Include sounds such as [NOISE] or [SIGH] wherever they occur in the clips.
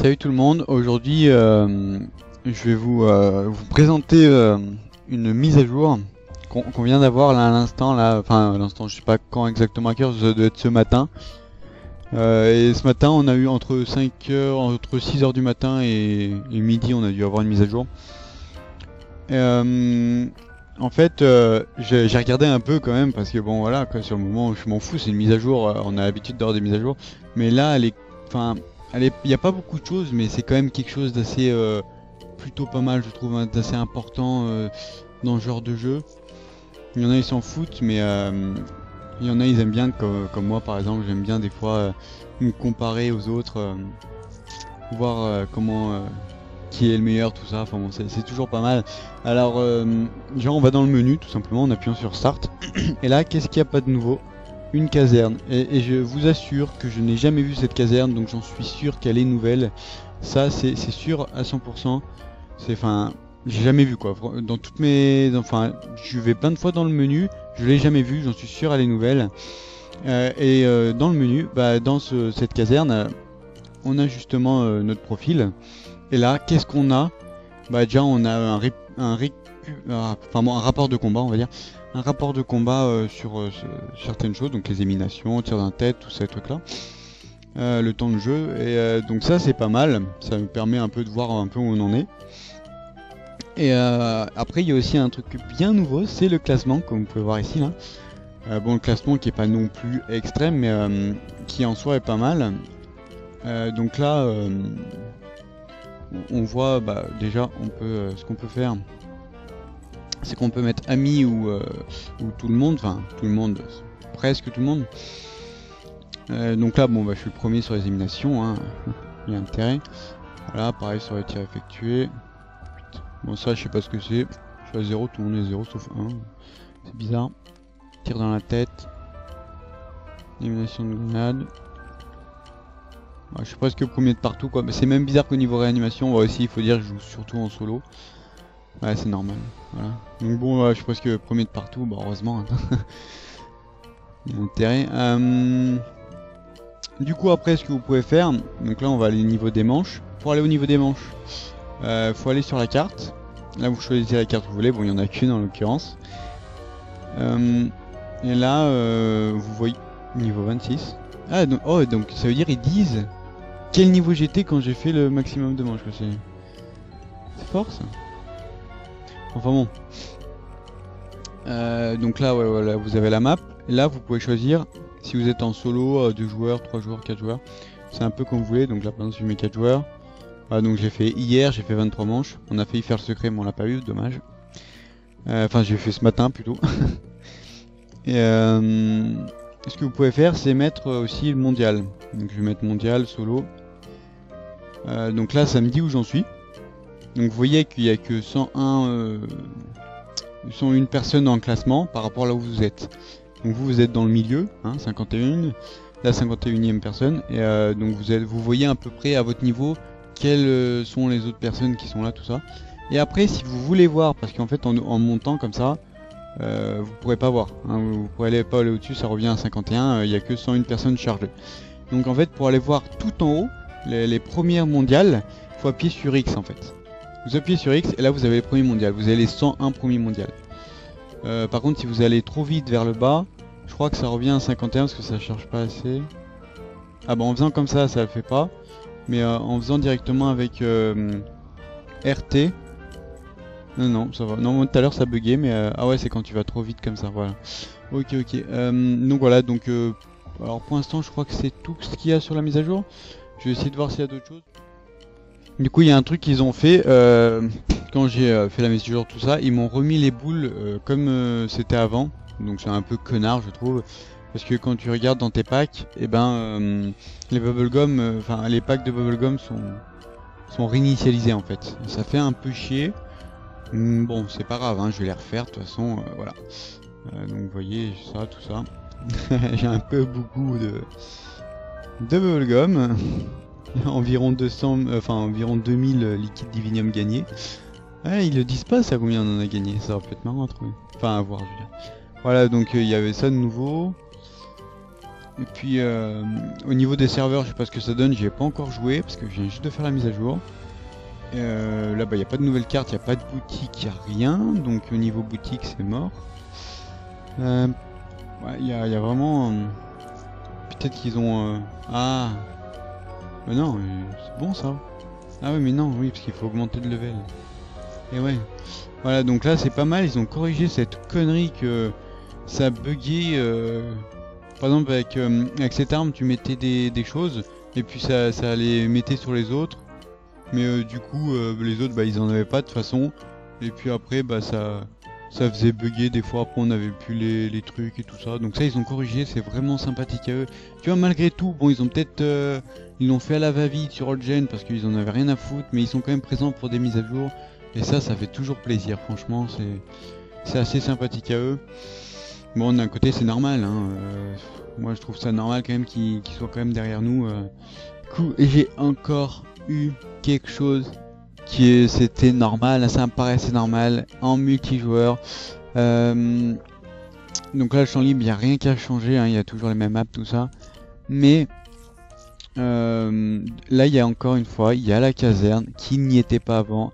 Salut tout le monde, aujourd'hui euh, je vais vous, euh, présenter euh, une mise à jour qu'on vient d'avoir là à l'instant, là, enfin à l'instant je sais pas quand exactement à quelle heure, ça doit être ce matin. Et ce matin on a eu entre 5 heures, entre 6 heures du matin et, midi on a dû avoir une mise à jour. En fait j'ai regardé un peu quand même parce que bon voilà quoi, sur le moment je m'en fous c'est une mise à jour, on a l'habitude d'avoir des mises à jour. Mais là elle est, enfin il n'y a pas beaucoup de choses, mais c'est quand même quelque chose d'assez euh, plutôt pas mal, je trouve, hein, d'assez important euh, dans ce genre de jeu. Il y en a ils s'en foutent, mais euh, il y en a ils aiment bien, comme, comme moi par exemple, j'aime bien des fois me comparer aux autres, voir comment qui est le meilleur, tout ça. Enfin bon, c'est toujours pas mal. Alors, genre on va dans le menu tout simplement en appuyant sur Start, [CLEARS THROAT] et là qu'est-ce qu'il n'y a pas de nouveau? Une caserne. Et, je vous assure que je n'ai jamais vu cette caserne, donc j'en suis sûr qu'elle est nouvelle. Ça, c'est sûr à 100%. C'est, enfin, j'ai jamais vu quoi. Dans toutes mes, enfin, je vais plein de fois dans le menu, je l'ai jamais vu, j'en suis sûr elle est nouvelle. Euh, et euh, dans le menu, bah, dans ce- cette caserne, euh, on a justement notre profil. Et là, qu'est-ce qu'on a? Bah déjà, on a un, ah, un rapport de combat, on va dire un rapport de combat euh, sur euh, ce- certaines choses, donc les éliminations, tir d'un tête, tous ces trucs-là. Euh, le temps de jeu, et donc ça c'est pas mal, ça me permet un peu de voir un peu où on en est. Et après il y a aussi un truc bien nouveau, c'est le classement, comme vous pouvez voir ici là. Bon le classement qui est pas non plus extrême, mais qui en soi est pas mal. Donc là, on voit bah, déjà on peut, ce qu'on peut faire c'est qu'on peut mettre ami ou, euh, ou tout le monde, enfin tout le monde, presque tout le monde. Euh, donc là, bon, bah, je suis le premier sur les éliminations, hein. [LAUGHS] il y a intérêt. Voilà, pareil sur les tirs effectués. Bon, ça, je sais pas ce que c'est. Je suis à 0, tout le monde est 0 sauf 1. C'est bizarre. Tir dans la tête. Élimination de grenade. Ah, je suis presque premier de partout, quoi. C'est même bizarre qu'au niveau réanimation, moi aussi, il faut dire que je joue surtout en solo. Ouais, c'est normal. Voilà. Donc bon, je suis presque premier de partout, bah heureusement. hein. [LAUGHS] Y a intérêt. Euh, Du coup, après, ce que vous pouvez faire, donc là, on va aller au niveau des manches. Pour aller au niveau des manches, euh, faut aller sur la carte. Là, vous choisissez la carte que vous voulez. Bon, il y en a qu'une en l'occurrence. Euh, Et là, vous voyez niveau 26. Ah, donc, oh, donc ça veut dire ils disent quel niveau j'étais quand j'ai fait le maximum de manches. c'est fort ça. Enfin bon. Euh, donc là, ouais, voilà, vous avez la map. Là, vous pouvez choisir si vous êtes en solo, 2 joueurs, 3 joueurs, 4 joueurs. C'est un peu comme vous voulez. Donc là, par exemple, je mets 4 joueurs. Voilà, donc j'ai fait hier, j'ai fait 23 manches. On a failli faire le secret, mais on l'a pas eu, dommage. Euh, Enfin, j'ai fait ce matin plutôt. [LAUGHS] Et euh, ce que vous pouvez faire, c'est mettre aussi le mondial. Donc je vais mettre mondial, solo. Euh, donc là, ça me dit où j'en suis. Donc vous voyez qu'il n'y a que 101, euh, 101 personnes en classement par rapport à là où vous êtes. Donc vous, vous êtes dans le milieu, hein, 51, la 51e personne, et euh, donc vous, êtes, vous voyez à peu près à votre niveau quelles euh, sont les autres personnes qui sont là, tout ça. Et après, si vous voulez voir, parce qu'en fait en, montant comme ça, euh, vous pourrez pas voir. hein, vous pourrez aller, pas aller au-dessus, ça revient à 51, euh, il n'y a que 101 personnes chargées. Donc en fait, pour aller voir tout en haut, les, les premières mondiales, faut appuyer sur X en fait. Vous appuyez sur X et là vous avez les premiers mondiales. Vous avez les 101 premiers mondiales. Euh, par contre, si vous allez trop vite vers le bas, je crois que ça revient à 51 parce que ça charge pas assez. Ah bah en faisant comme ça, ça le fait pas. Mais euh, en faisant directement avec euh, RT. Non, non, ça va. Non, tout à l'heure ça buguait, mais euh, ah ouais, c'est quand tu vas trop vite comme ça, voilà. Ok, ok. Donc voilà, donc alors pour l'instant, je crois que c'est tout ce qu'il y a sur la mise à jour. Je vais essayer de voir s'il y a d'autres choses. Du coup, il y a un truc qu'ils ont fait euh, quand j'ai euh, fait la jour, tout ça. Ils m'ont remis les boules euh, comme c'était avant. Donc c'est un peu connard, je trouve. Parce que quand tu regardes dans tes packs, et ben euh, les bubblegum, enfin les packs de bubblegum sont réinitialisés en fait. Ça fait un peu chier. Hum, Bon, c'est pas grave, hein, je vais les refaire de toute façon, voilà. Donc vous voyez ça, tout ça. [LAUGHS] J'ai un peu beaucoup de bubblegum. [LAUGHS] environ 200, euh, enfin environ 2000 euh, liquides divinium gagnés. Ouais, ils le disent pas ça combien on en a gagné, ça va peut être marrant à trouver. Enfin à voir, je veux dire. Voilà, donc euh, il y avait ça de nouveau. Et puis euh, au niveau des serveurs, je sais pas ce que ça donne, j'y ai pas encore joué parce que je viens juste de faire la mise à jour. Euh, là, bah, il n'y a pas de nouvelles cartes, il n'y a pas de boutique, il n'y a rien. Donc au niveau boutique, c'est mort. Euh, il y, a, vraiment... Peut-être qu'ils ont... Ah Mais non, c'est bon ça. Ah oui, mais non, oui, parce qu'il faut augmenter de level. Et ouais. Voilà, donc là, c'est pas mal. Ils ont corrigé cette connerie que ça a bugué. Par exemple, avec, avec cette arme, tu mettais des, des choses, et puis ça, ça allait mettre sur les autres. Mais euh, du coup, euh, les autres, bah, ils en avaient pas de toute façon. Et puis après, bah, ça, ça faisait bugger. Des fois, après, on avait plus les, les trucs et tout ça. Donc ça, ils ont corrigé. C'est vraiment sympathique à eux. Tu vois, malgré tout, bon, ils ont peut-être, euh, ils l'ont fait à la va-vite sur Old Gen parce qu'ils en avaient rien à foutre. Mais ils sont quand même présents pour des mises à jour. Et ça, ça fait toujours plaisir. Franchement, c'est, assez sympathique à eux. Bon, d'un côté, c'est normal. Hein, moi, je trouve ça normal quand même qu'ils soient quand même derrière nous. coup, et j'ai encore eu quelque chose qui c'était normal, ça me paraissait normal en multijoueur. Euh, donc là, le champ libre, il n'y a rien qui a changé, hein, il y a toujours les mêmes maps, tout ça. Mais euh, là, il y a encore une fois, il y a la caserne qui n'y était pas avant.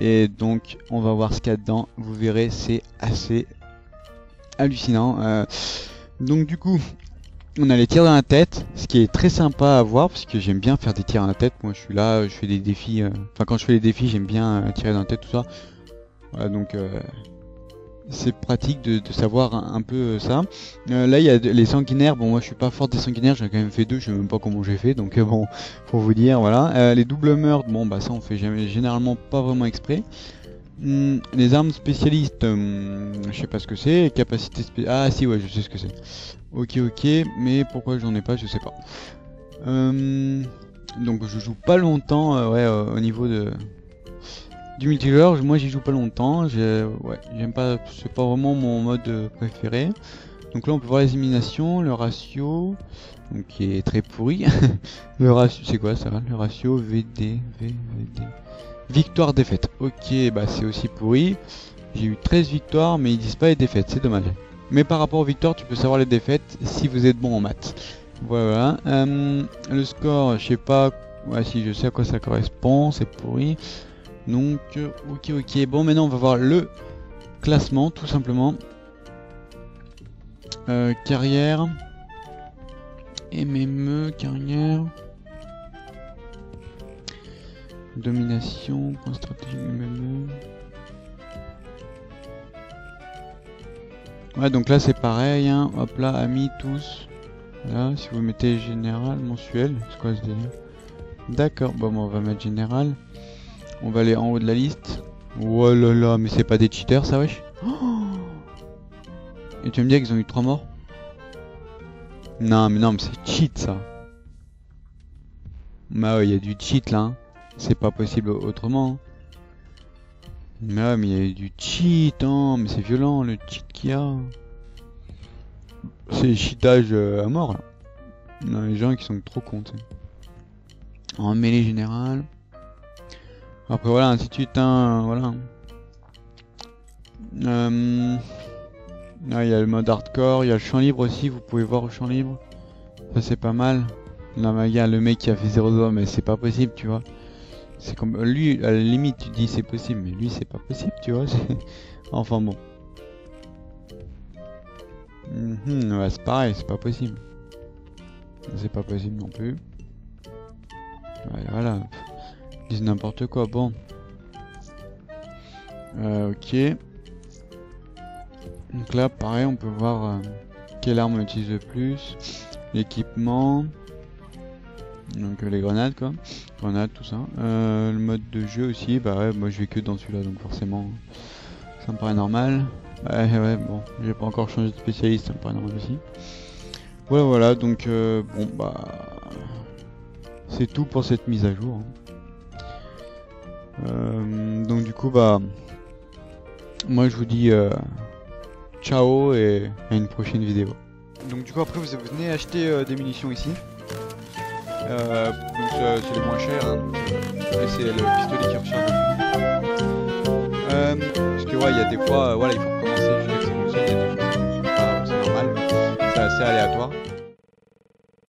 Et donc, on va voir ce qu'il y a dedans. Vous verrez, c'est assez hallucinant. Euh, donc du coup, on a les tirs dans la tête, ce qui est très sympa à voir parce que j'aime bien faire des tirs dans la tête. Moi, je suis là, je fais des défis. Euh, enfin, quand je fais les défis, j'aime bien tirer dans la tête, tout ça. Voilà, donc c'est pratique de, savoir un, peu ça. là, il y a les sanguinaires. Bon, moi, je suis pas fort des sanguinaires. J'ai quand même fait deux. Je sais même pas comment j'ai fait. Donc bon, [LAUGHS] pour vous dire, voilà. les doubles meurtres, bon, bah ça, on fait généralement pas vraiment exprès. Hmm, les armes spécialistes, hmm, je sais pas ce que c'est. Capacité spéciale. Ah si, ouais, je sais ce que c'est. Ok, ok, mais pourquoi j'en ai pas, je sais pas. Euh, donc je joue pas longtemps, euh, euh, au niveau de du multijoueur. Moi, j'y joue pas longtemps. Pas, c'est pas vraiment mon mode préféré. Donc là, on peut voir les éliminations, le ratio, donc qui est très pourri. [LAUGHS] le ratio, c'est quoi ça Le ratio VD, VD. Victoire défaite. Ok, bah c'est aussi pourri. J'ai eu 13 victoires, mais ils disent pas les défaites, c'est dommage. Mais par rapport aux victoires, tu peux savoir les défaites si vous êtes bon en maths. Voilà. Euh, le score, je sais pas. Ouais, si je sais à quoi ça correspond, c'est pourri. Donc, ok, ok. Bon, maintenant on va voir le classement, tout simplement. Euh, carrière. MME, carrière. Domination, point stratégique MME. Ouais, donc là c'est pareil, hein. hop là, amis tous. Là, si vous mettez général, mensuel, c'est quoi ce délire? D'accord, bon, on va mettre général. On va aller en haut de la liste. Oh là là, mais c'est pas des cheaters ça, wesh Et tu me dis qu'ils ont eu trois morts Non, mais non, mais c'est cheat ça. Bah ouais, il y a du cheat là. Hein. C'est pas possible autrement. Hein. Mais ouais, mais il y a du cheat, hein, mais c'est violent le cheat qu'il y a. C'est cheatage euh, à mort là. Non, les gens qui sont trop cons, En mêlée générale. Après voilà, ainsi de suite, hein, voilà. Euh... Là, il y a le mode hardcore, il y a le champ libre aussi, vous pouvez voir le champ libre. Ça c'est pas mal. Là, il y a le mec qui a fait 0 mais c'est pas possible, tu vois. C'est comme lui, à la limite, tu dis c'est possible, mais lui, c'est pas possible, tu vois. [LAUGHS] enfin bon. Mhm, ouais, c'est pareil, c'est pas possible. C'est pas possible non plus. Ouais, voilà. Disent n'importe quoi, bon. Euh, ok. Donc là, pareil, on peut voir euh, quelle arme on utilise le plus. L'équipement. Donc euh, les grenades quoi. Grenades, tout ça. Le mode de jeu aussi, bah ouais, moi je vais que dans celui-là, donc forcément ça me paraît normal. Ouais, ouais, bon, j'ai pas encore changé de spécialiste, ça me paraît normal aussi. Voilà, voilà, donc bon, bah c'est tout pour cette mise à jour. Hein. Donc du coup, bah moi je vous dis ciao et à une prochaine vidéo. Donc du coup après vous venez acheter des munitions ici. Euh, c'est le moins cher, hein, et c'est le pistolet qui recharge. Euh, parce que ouais, il y a des fois, euh, voilà, il faut recommencer, c'est normal, c'est assez aléatoire.